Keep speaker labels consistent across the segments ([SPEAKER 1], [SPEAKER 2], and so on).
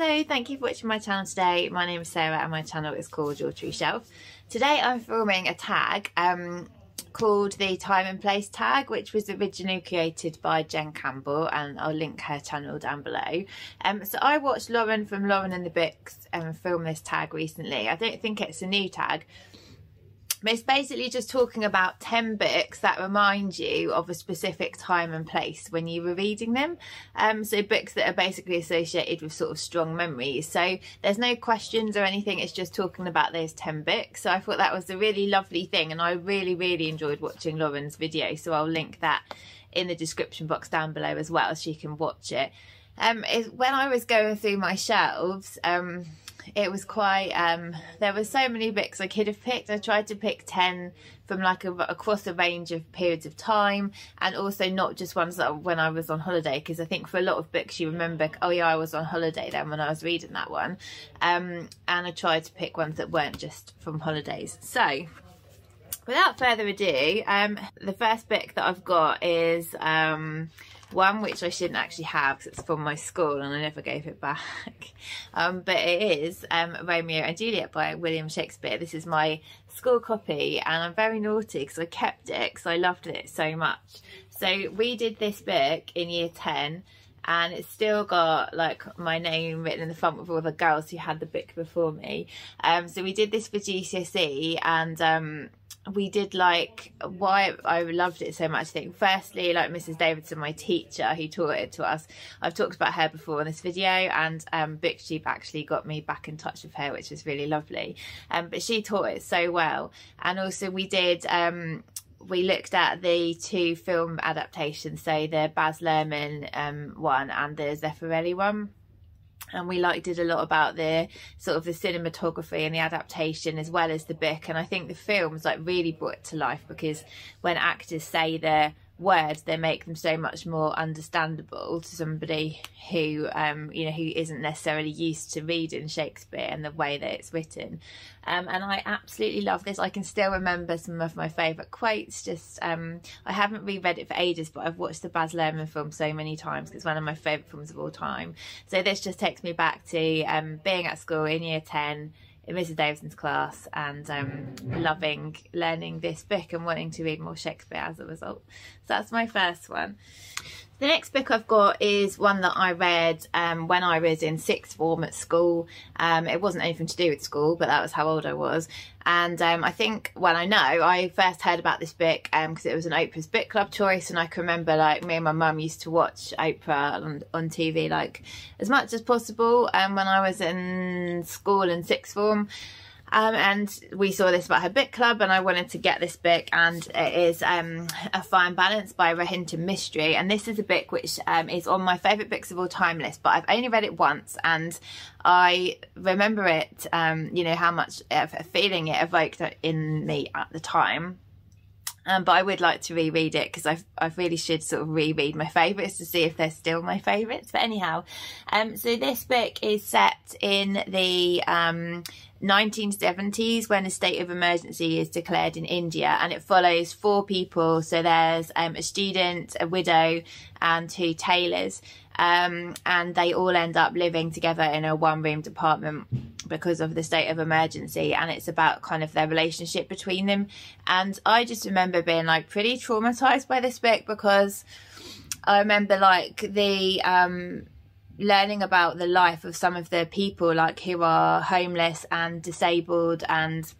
[SPEAKER 1] Hello, thank you for watching my channel today. My name is Sarah and my channel is called Your True Shelf. Today I'm filming a tag um, called the Time and Place tag, which was originally created by Jen Campbell and I'll link her channel down below. Um, so I watched Lauren from Lauren and the Books um, film this tag recently. I don't think it's a new tag, it's basically just talking about 10 books that remind you of a specific time and place when you were reading them. Um, so books that are basically associated with sort of strong memories. So there's no questions or anything. It's just talking about those 10 books. So I thought that was a really lovely thing. And I really, really enjoyed watching Lauren's video. So I'll link that in the description box down below as well so you can watch it. Um, when I was going through my shelves, um, it was quite um there were so many books I could have picked. I tried to pick 10 from like a, across a range of periods of time and also not just ones that when I was on holiday because I think for a lot of books you remember oh yeah I was on holiday then when I was reading that one. Um and I tried to pick ones that weren't just from holidays. So without further ado um the first book that I've got is um one which I shouldn't actually have because it's from my school and I never gave it back. Um, but it is um, Romeo and Juliet by William Shakespeare. This is my school copy and I'm very naughty because I kept it because I loved it so much. So we did this book in year 10 and it's still got like my name written in the front with all the girls who had the book before me. Um, so we did this for GCSE and um, we did like why I loved it so much. I think firstly, like Mrs. Davidson, my teacher who taught it to us. I've talked about her before in this video, and um, Booktube actually got me back in touch with her, which was really lovely. Um, but she taught it so well, and also we did. Um, we looked at the two film adaptations, so the Baz Luhrmann um, one and the Zeffirelli one. And we like did a lot about the sort of the cinematography and the adaptation as well as the book. And I think the films like really brought it to life because when actors say their words they make them so much more understandable to somebody who um you know who isn't necessarily used to reading Shakespeare and the way that it's written. Um and I absolutely love this. I can still remember some of my favorite quotes just um I haven't reread it for ages but I've watched the Baz Luhrmann film so many times it's one of my favorite films of all time. So this just takes me back to um being at school in year 10 in Mrs. Davidson's class and um, loving learning this book and wanting to read more Shakespeare as a result. So that's my first one. The next book I've got is one that I read um, when I was in sixth form at school. Um, it wasn't anything to do with school, but that was how old I was. And um, I think, well, I know, I first heard about this book because um, it was an Oprah's book club choice. And I can remember, like, me and my mum used to watch Oprah on, on TV, like, as much as possible um, when I was in school in sixth form. Um, and we saw this about her book club and I wanted to get this book and it is um, A Fine Balance by Rohinton Mistry and this is a book which um, is on my favourite books of all time list but I've only read it once and I remember it, um, you know, how much of a feeling it evoked in me at the time. Um, but I would like to reread it because I I really should sort of reread my favourites to see if they're still my favourites. But anyhow, um, so this book is set in the um, 1970s when a state of emergency is declared in India and it follows four people. So there's um, a student, a widow and two tailors. Um, and they all end up living together in a one room apartment because of the state of emergency and it's about kind of their relationship between them. And I just remember being like pretty traumatized by this book because I remember like the um learning about the life of some of the people like who are homeless and disabled and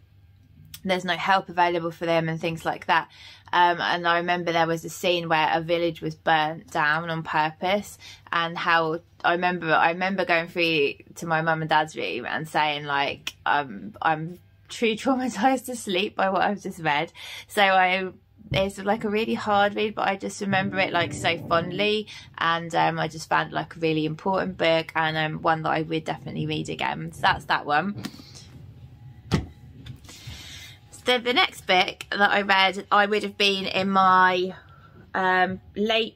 [SPEAKER 1] there's no help available for them and things like that um, and I remember there was a scene where a village was burnt down on purpose and how I remember I remember going through to my mum and dad's room and saying like um, I'm true traumatized to sleep by what I've just read. So I it's like a really hard read but I just remember it like so fondly and um, I just found like a really important book and um, one that I would definitely read again. So that's that one the next book that I read I would have been in my um, late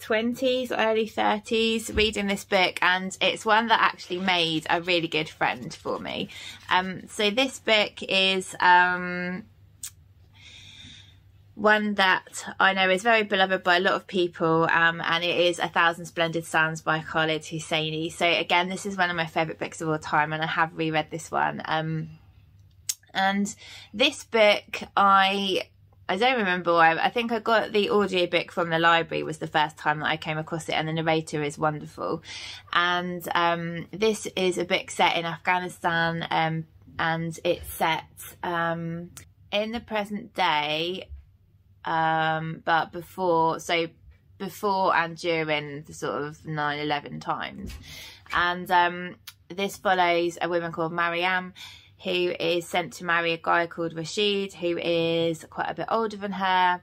[SPEAKER 1] 20s early 30s reading this book and it's one that actually made a really good friend for me um, so this book is um, one that I know is very beloved by a lot of people, um, and it is A Thousand Splendid Suns by Khaled Hosseini. So again, this is one of my favourite books of all time, and I have reread this one. Um, and this book, I I don't remember why. I think I got the audiobook from the library was the first time that I came across it and the narrator is wonderful. And um, this is a book set in Afghanistan um, and it's set um, in the present day um, but before, so before and during the sort of 9-11 times. And um, this follows a woman called Mariam who is sent to marry a guy called Rashid who is quite a bit older than her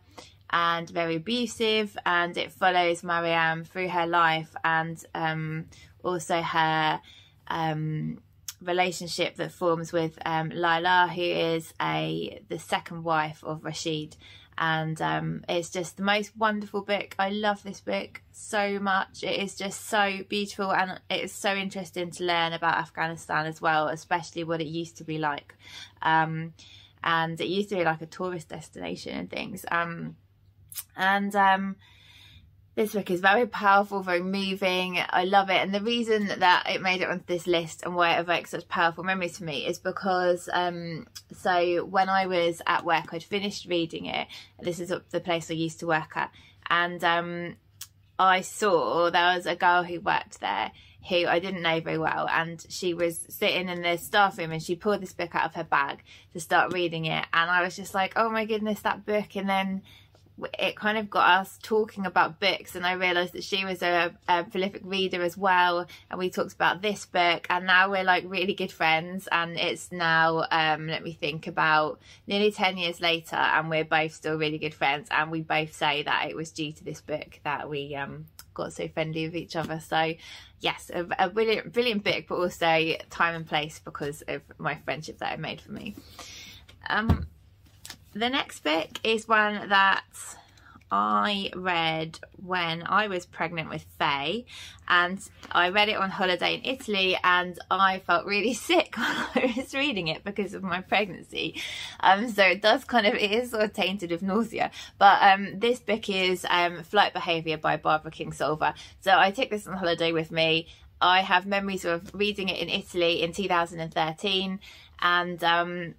[SPEAKER 1] and very abusive and it follows Mariam through her life and um, also her um, relationship that forms with um, Laila who is a the second wife of Rashid and um, it's just the most wonderful book. I love this book so much. It is just so beautiful and it is so interesting to learn about Afghanistan as well, especially what it used to be like. Um, and it used to be like a tourist destination and things. Um, and um, this book is very powerful, very moving. I love it. And the reason that it made it onto this list and why it evokes such powerful memories for me is because, um, so when I was at work, I'd finished reading it. This is the place I used to work at. And um, I saw there was a girl who worked there who I didn't know very well and she was sitting in the staff room and she pulled this book out of her bag to start reading it and I was just like oh my goodness that book and then it kind of got us talking about books and I realised that she was a, a, prolific reader as well and we talked about this book and now we're like really good friends and it's now um, let me think about nearly 10 years later and we're both still really good friends and we both say that it was due to this book that we um, got so friendly with each other. So yes a, a brilliant brilliant book but also time and place because of my friendship that it made for me. Um the next book is one that I read when I was pregnant with Faye and I read it on holiday in Italy and I felt really sick when I was reading it because of my pregnancy. Um, so it does kind of, it is sort of tainted with nausea. But um, this book is um, Flight Behaviour by Barbara Kingsolver. So I took this on holiday with me. I have memories of reading it in Italy in 2013 and um,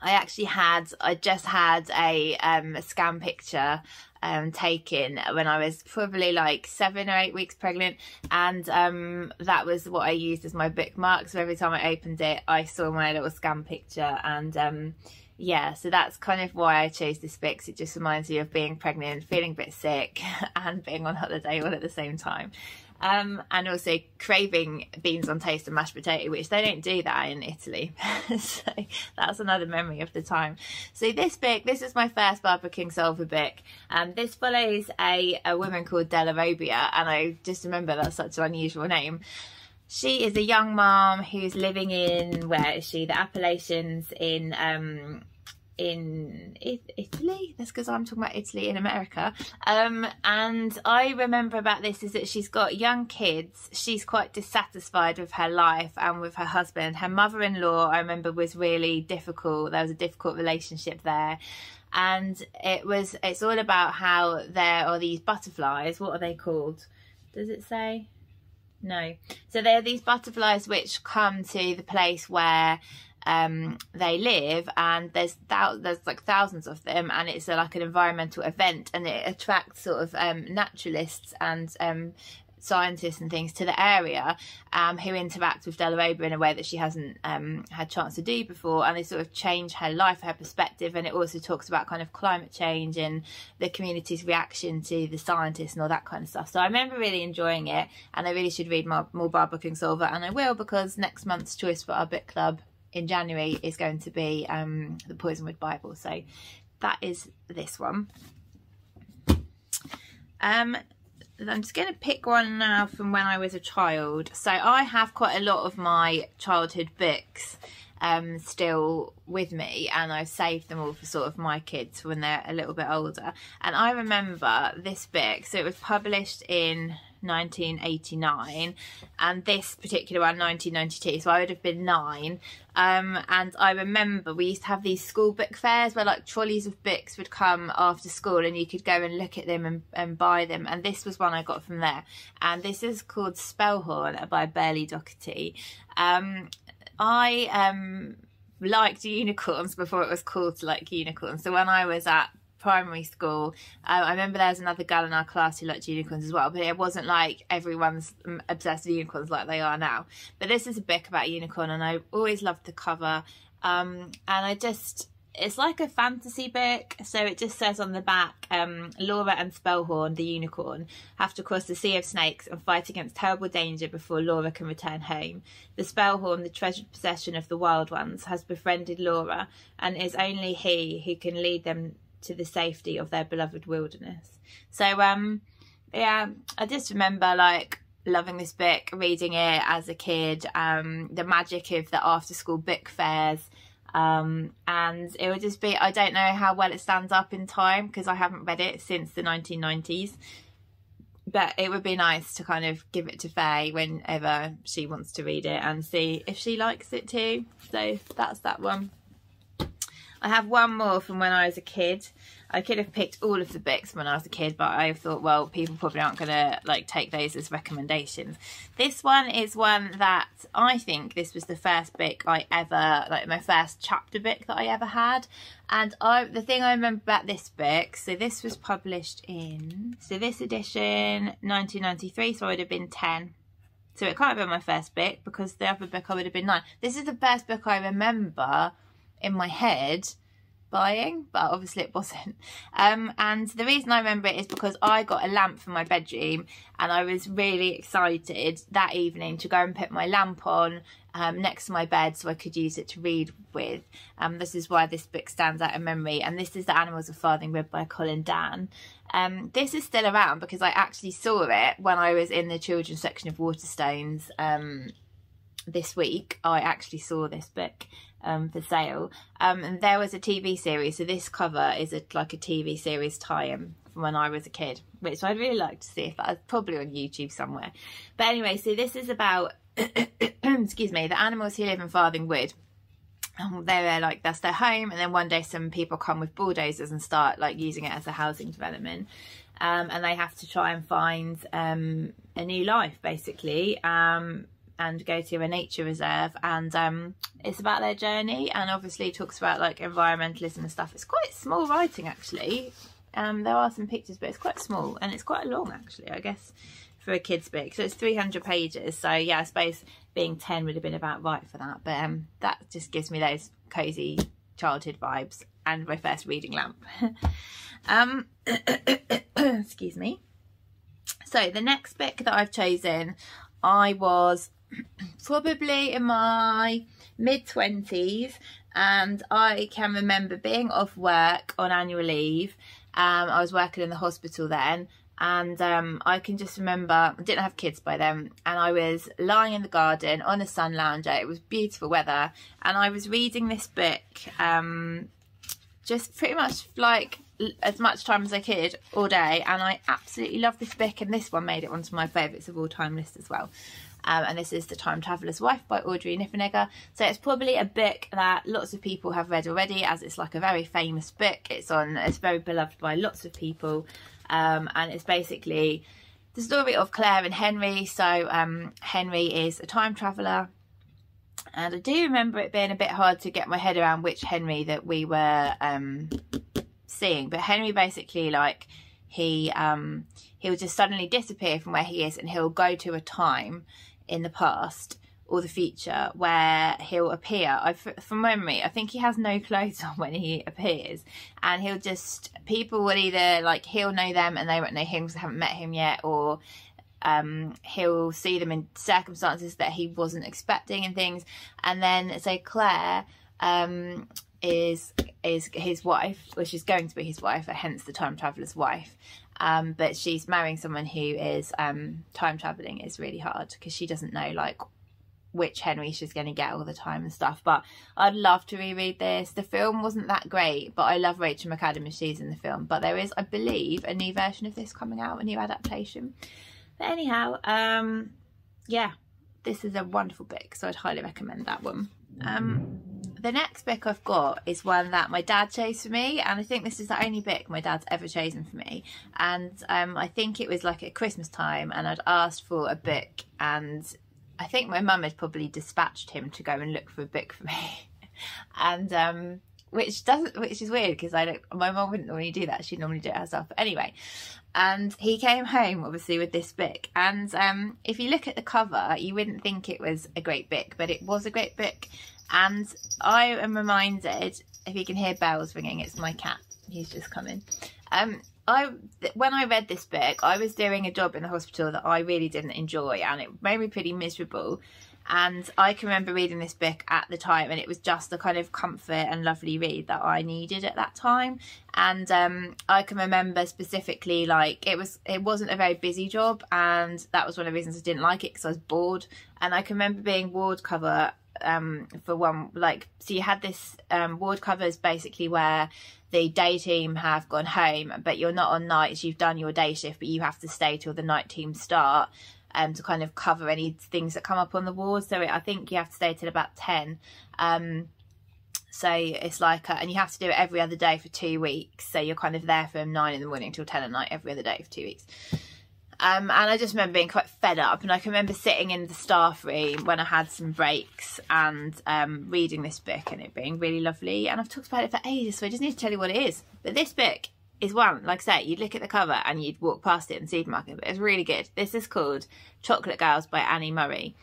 [SPEAKER 1] I actually had, I just had a, um, a scan picture um, taken when I was probably like seven or eight weeks pregnant. And um, that was what I used as my bookmark. So every time I opened it I saw my little scan picture. And um, yeah so that's kind of why I chose this book. It just reminds me of being pregnant feeling a bit sick and being on holiday all at the same time um, and also craving beans on toast and mashed potato, which they don't do that in Italy. so that's another memory of the time. So this book, this is my first Barbara Kingsolver book. Um, this follows a, a woman called Dellarobia, and I just remember that's such an unusual name. She is a young mom who's living in, where is she? The Appalachians in um, in Italy. That's because I'm talking about Italy in America. Um, and I remember about this is that she's got young kids. She's quite dissatisfied with her life and with her husband. Her mother-in-law, I remember, was really difficult. There was a difficult relationship there. And it was, it's all about how there are these butterflies. What are they called? Does it say? No. So there are these butterflies which come to the place where um, they live and there's there's like thousands of them and it's a, like an environmental event and it attracts sort of um, naturalists and um, scientists and things to the area um, who interact with Dellarobia in a way that she hasn't um, had chance to do before and they sort of change her life, her perspective and it also talks about kind of climate change and the community's reaction to the scientists and all that kind of stuff. So I remember really enjoying it and I really should read more, more Barbara Kingsolver and I will because next month's choice for our book club in January is going to be um, the Poisonwood Bible. So that is this one. Um, I'm just going to pick one now from when I was a child. So I have quite a lot of my childhood books um, still with me and I've saved them all for sort of my kids when they're a little bit older. And I remember this book, so it was published in 1989 and this particular one 1992 so I would have been nine. Um, and I remember we used to have these school book fairs where like trolleys of books would come after school and you could go and look at them and, and buy them. And this was one I got from there. And this is called Spellhorn by Berlie Doherty. Um, I um, liked unicorns before it was called like unicorns. So when I was at primary school. Um, I remember there was another girl in our class who liked unicorns as well, but it wasn't like everyone's mm, obsessed with unicorns like they are now. But this is a book about unicorn, and I always loved the cover. Um, and I just, it's like a fantasy book. So it just says on the back, um, Laura and Spellhorn, the unicorn, have to cross the sea of snakes and fight against terrible danger before Laura can return home. The Spellhorn, the treasured possession of the wild ones, has befriended Laura, and is only he who can lead them to the safety of their beloved wilderness. So um yeah, I just remember like loving this book, reading it as a kid, um, the magic of the after school book fairs. Um, and it would just be, I don't know how well it stands up in time because I haven't read it since the 1990s. But it would be nice to kind of give it to Faye whenever she wants to read it and see if she likes it too. So that's that one. I have one more from when I was a kid. I could have picked all of the books when I was a kid, but I thought, well, people probably aren't going to like take those as recommendations. This one is one that I think this was the first book I ever, like my first chapter book that I ever had. And I, the thing I remember about this book, so this was published in, so this edition, 1993, so I would have been 10. So it can't have been my first book because the other book I would have been nine. This is the first book I remember in my head buying, but obviously it wasn't. Um, and the reason I remember it is because I got a lamp for my bedroom and I was really excited that evening to go and put my lamp on um, next to my bed so I could use it to read with. Um, this is why this book stands out in memory. And this is The Animals of Farthing Wood by Colin Dann. Um, this is still around because I actually saw it when I was in the children's section of Waterstones um, this week. I actually saw this book um, for sale. Um, and there was a TV series. So this cover is a, like a TV series tie-in from when I was a kid, which I'd really like to see. But it's probably on YouTube somewhere. But anyway, so this is about, excuse me, the animals who live in Farthing Wood. Um, they're like that's their home and then one day some people come with bulldozers and start like using it as a housing development um, and they have to try and find um, a new life basically um, and go to a nature reserve and um, it's about their journey and obviously talks about like environmentalism and stuff. It's quite small writing actually. Um, there are some pictures but it's quite small and it's quite long actually I guess for a kid's book. So it's 300 pages so yeah I suppose being 10 would have been about right for that but um, that just gives me those cosy childhood vibes and my first reading lamp. um, excuse me. So the next book that I've chosen I was probably in my mid 20s and I can remember being off work on annual leave. Um, I was working in the hospital then and um, I can just remember I didn't have kids by then and I was lying in the garden on a sun lounger it was beautiful weather and I was reading this book um, just pretty much like as much time as I could all day and I absolutely love this book and this one made it onto my favourites of all time list as well um, and this is The Time Traveller's Wife by Audrey Niffenegger. So it's probably a book that lots of people have read already as it's like a very famous book. It's on, it's very beloved by lots of people um, and it's basically the story of Claire and Henry. So um, Henry is a time traveller and I do remember it being a bit hard to get my head around which Henry that we were um, seeing. But Henry basically like he um, he'll just suddenly disappear from where he is and he'll go to a time in the past or the future where he'll appear. I, from memory, I think he has no clothes on when he appears, and he'll just people will either like he'll know them and they won't know him because they haven't met him yet, or um, he'll see them in circumstances that he wasn't expecting and things. And then so Claire um, is is his wife, which is going to be his wife, hence the time traveler's wife um, but she's marrying someone who is um, time traveling is really hard because she doesn't know like which Henry she's going to get all the time and stuff. But I'd love to reread this. The film wasn't that great, but I love Rachel McAdams. She's in the film. But there is, I believe, a new version of this coming out, a new adaptation. But anyhow, um, yeah, this is a wonderful book, so I'd highly recommend that one. Um, the next book I've got is one that my dad chose for me, and I think this is the only book my dad's ever chosen for me. And um, I think it was like at Christmas time, and I'd asked for a book, and I think my mum had probably dispatched him to go and look for a book for me. and um, which doesn't which is weird because I don't my mum wouldn't normally do that. She'd normally do it herself. But anyway and he came home obviously with this book. And um, if you look at the cover you wouldn't think it was a great book but it was a great book. And I am reminded if you can hear bells ringing it's my cat. He's just coming um I when I read this book I was doing a job in the hospital that I really didn't enjoy and it made me pretty miserable and I can remember reading this book at the time and it was just the kind of comfort and lovely read that I needed at that time. And um, I can remember specifically like it was it wasn't a very busy job and that was one of the reasons I didn't like it because I was bored. And I can remember being ward cover um, for one like so you had this um, ward covers basically where the day team have gone home but you're not on nights you've done your day shift but you have to stay till the night team start um, to kind of cover any things that come up on the ward. So I think you have to stay till about 10. Um, so it's like, a, and you have to do it every other day for two weeks. So you're kind of there from nine in the morning till 10 at night every other day for two weeks. Um, and I just remember being quite fed up and I can remember sitting in the staff room when I had some breaks and um, reading this book and it being really lovely and I've talked about it for ages so I just need to tell you what it is but this book is one, like I say, you'd look at the cover and you'd walk past it in the supermarket, but it's really good. This is called Chocolate Girls by Annie Murray.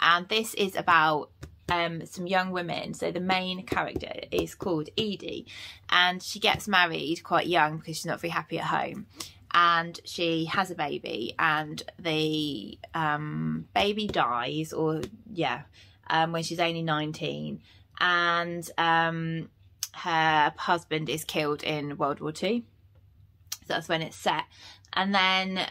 [SPEAKER 1] And this is about um, some young women. So the main character is called Edie and she gets married quite young because she's not very happy at home. And she has a baby and the um, baby dies or yeah, um, when she's only 19 and um, her husband is killed in World War II that's when it's set. And then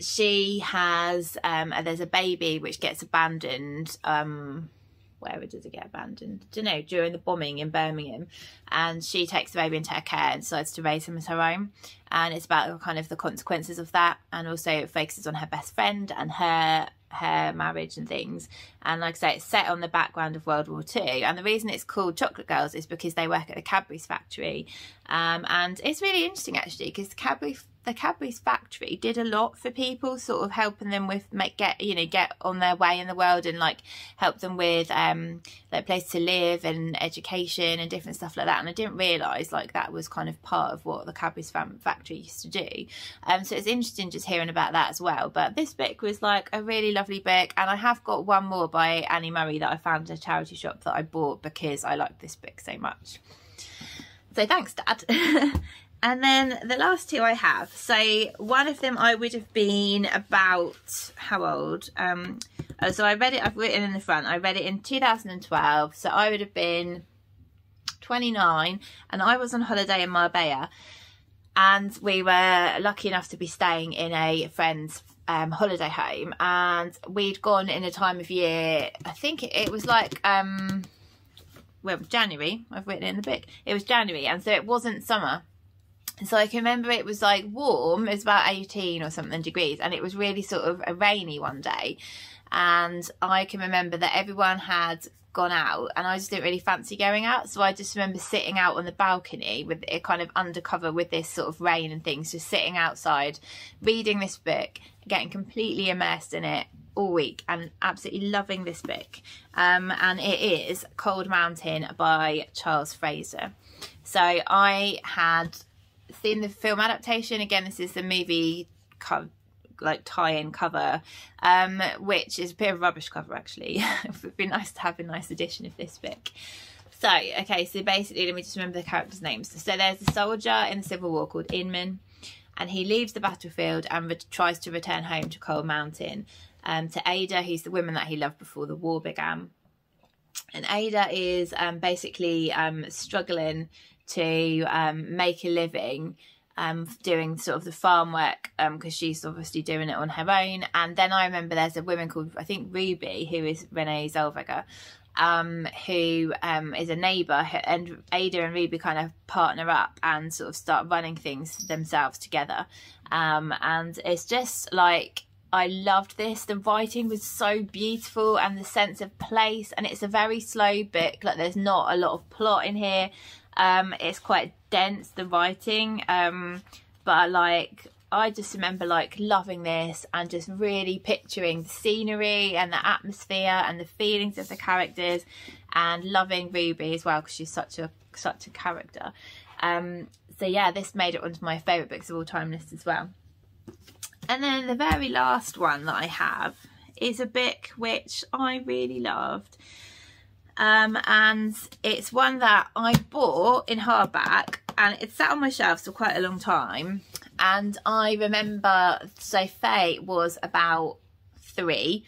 [SPEAKER 1] she has, um, there's a baby which gets abandoned. Um, where does it get abandoned? I don't know, during the bombing in Birmingham. And she takes the baby into her care and decides to raise him as her own. And it's about kind of the consequences of that. And also it focuses on her best friend and her her marriage and things. And like I say, it's set on the background of World War II. And the reason it's called Chocolate Girls is because they work at the Cadbury's factory. Um, and it's really interesting actually because Cadbury the Cadbury's factory did a lot for people, sort of helping them with make get you know get on their way in the world and like help them with um their place to live and education and different stuff like that. And I didn't realise like that was kind of part of what the Cadbury's factory used to do. Um, so it's interesting just hearing about that as well. But this book was like a really lovely book, and I have got one more by Annie Murray that I found at a charity shop that I bought because I liked this book so much. So thanks, Dad. And then the last two I have, so one of them I would have been about, how old? Um, oh, so I read it, I've written in the front, I read it in 2012, so I would have been 29 and I was on holiday in Marbella. And we were lucky enough to be staying in a friend's um, holiday home. And we'd gone in a time of year, I think it, was like, um, well, January, I've written it in the book, it was January and so it wasn't summer so I can remember it was like warm, it was about 18 or something degrees, and it was really sort of a rainy one day. And I can remember that everyone had gone out and I just didn't really fancy going out. So I just remember sitting out on the balcony with it kind of undercover with this sort of rain and things, just sitting outside, reading this book, getting completely immersed in it all week and absolutely loving this book. Um, and it is Cold Mountain by Charles Frazier. So I had seen the film adaptation. Again, this is the movie co- like tie-in cover, um, which is a bit of a rubbish cover actually. it would be nice to have a nice edition of this book. So, okay, so basically, let me just remember the characters' names. So there's a soldier in the Civil War called Inman, and he leaves the battlefield and tries to return home to Cold Mountain. Um, to Ada, who's the woman that he loved before the war began. And Ada is um, basically um, struggling to um, make a living um, doing sort of the farm work because um, she's obviously doing it on her own. And then I remember there's a woman called, I think, Ruby, who is Renee Zellweger, um, who um, is a neighbour. And Ada and Ruby kind of partner up and sort of start running things themselves together. Um, and it's just like I loved this. The writing was so beautiful and the sense of place and it's a very slow book. Like there's not a lot of plot in here. Um, it's quite dense, the writing. Um, but like I just remember like loving this and just really picturing the scenery and the atmosphere and the feelings of the characters and loving Ruby as well because she's such a such a character. Um, so yeah, this made it onto my favourite books of all time list as well. And then the very last one that I have is a book which I really loved. Um, and it's one that I bought in hardback and it sat on my shelves for quite a long time. And I remember, so Faye was about three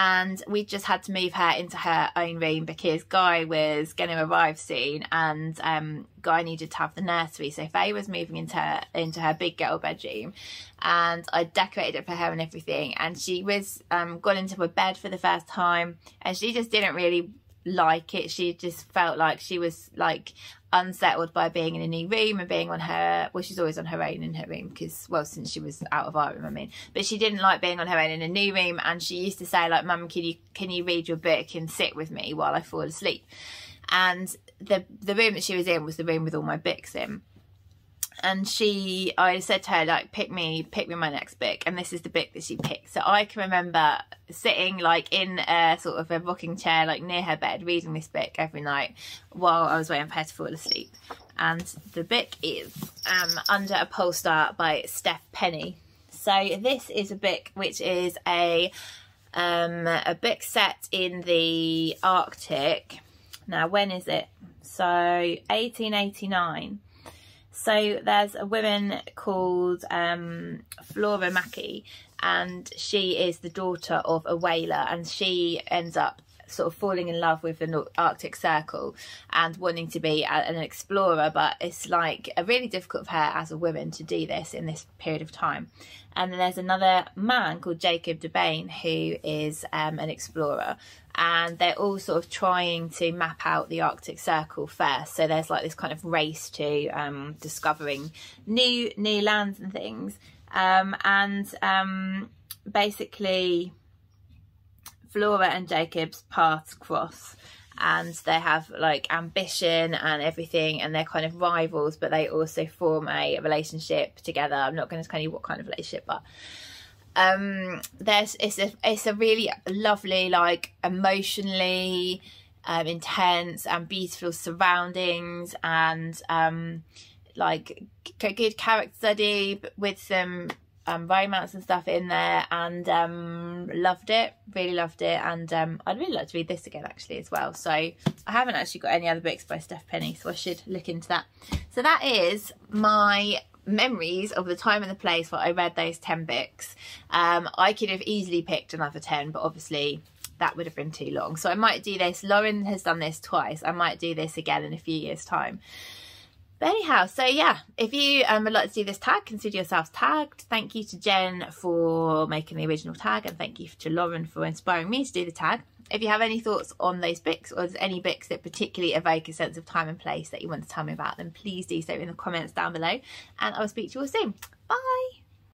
[SPEAKER 1] and we just had to move her into her own room because Guy was going to arrive soon and um, Guy needed to have the nursery. So Faye was moving into her, into her big girl bedroom and I decorated it for her and everything. And she was um, into her bed for the first time and she just didn't really like it. She just felt like she was like unsettled by being in a new room and being on her well she's always on her own in her room because well since she was out of our room I mean. But she didn't like being on her own in a new room and she used to say like mum can you can you read your book and sit with me while I fall asleep? And the the room that she was in was the room with all my books in. And she I said to her like pick me pick me my next book. And this is the book that she picked. So I can remember sitting like in a sort of a rocking chair like near her bed reading this book every night while I was waiting for her to fall asleep. And the book is um, Under a Pole Star by Stef Penney. So this is a book which is a um, a book set in the Arctic. Now when is it? So 1889 so there's a woman called um, Flora Mackie and she is the daughter of a whaler and she ends up sort of falling in love with the Arctic Circle and wanting to be an explorer but it's like a really difficult for her as a woman to do this in this period of time and then there's another man called Jacob DeBain who is um, an explorer and they're all sort of trying to map out the Arctic Circle first. So there's like this kind of race to um, discovering new new lands and things. Um, and um, basically, Flora and Jacob's paths cross and they have like ambition and everything and they're kind of rivals but they also form a relationship together. I'm not going to tell you what kind of relationship but um there's it's a it's a really lovely like emotionally um intense and beautiful surroundings and um like a good character study with some um, romance and stuff in there and um, loved it really loved it. And um, I'd really like to read this again actually as well. So I haven't actually got any other books by Stef Penney so I should look into that. So that is my memories of the time and the place where I read those 10 books. Um, I could have easily picked another 10 but obviously that would have been too long. So I might do this. Lauren has done this twice. I might do this again in a few years time but anyhow, so yeah, if you um, would like to do this tag, consider yourselves tagged. Thank you to Jen for making the original tag and thank you to Lauren for inspiring me to do the tag. If you have any thoughts on those books or any books that particularly evoke a sense of time and place that you want to tell me about, then please do so in the comments down below and I'll speak to you all soon. Bye!